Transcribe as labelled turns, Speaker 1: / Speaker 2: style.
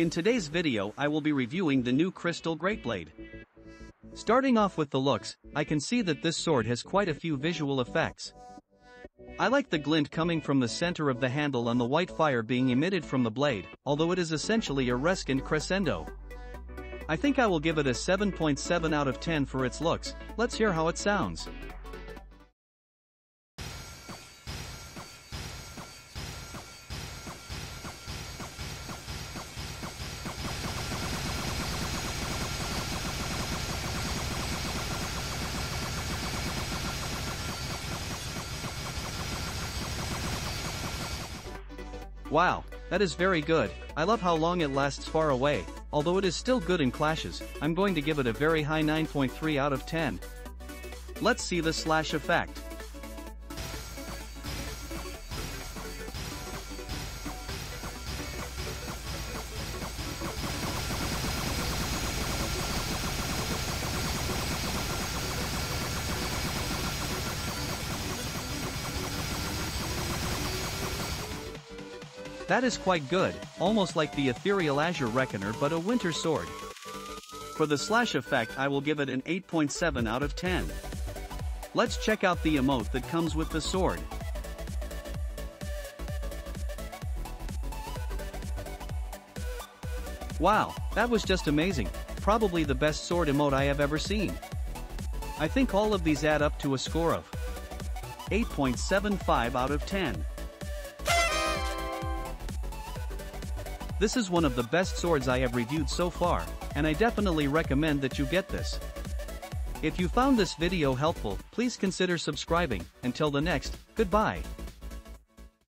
Speaker 1: In today's video I will be reviewing the new Crystal Greatblade. Starting off with the looks, I can see that this sword has quite a few visual effects. I like the glint coming from the center of the handle and the white fire being emitted from the blade, although it is essentially a reskin crescendo. I think I will give it a 7.7 out of 10 for its looks, let's hear how it sounds. Wow, that is very good, I love how long it lasts far away, although it is still good in clashes, I'm going to give it a very high 9.3 out of 10. Let's see the slash effect. That is quite good, almost like the Ethereal Azure Reckoner but a winter sword. For the slash effect I will give it an 8.7 out of 10. Let's check out the emote that comes with the sword. Wow, that was just amazing, probably the best sword emote I have ever seen. I think all of these add up to a score of 8.75 out of 10. This is one of the best swords I have reviewed so far, and I definitely recommend that you get this. If you found this video helpful, please consider subscribing, until the next, goodbye.